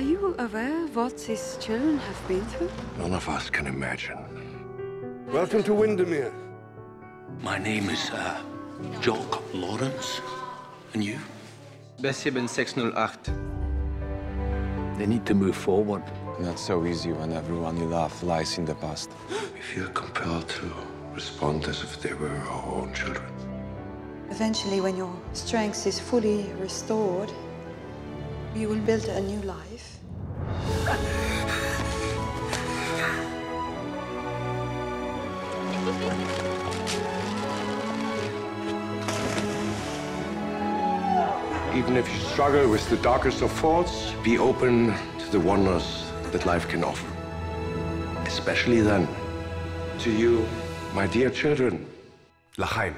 you aware what these children have been through? None of us can imagine. Welcome to Windermere. My name is uh, Jock Lawrence. And you? B7 608. They need to move forward. Not so easy when everyone you love lies in the past. We feel compelled to respond as if they were our own children. Eventually, when your strength is fully restored, you will build a new life. Even if you struggle with the darkest of faults, be open to the wonders that life can offer. Especially then, to you, my dear children, L'chaim.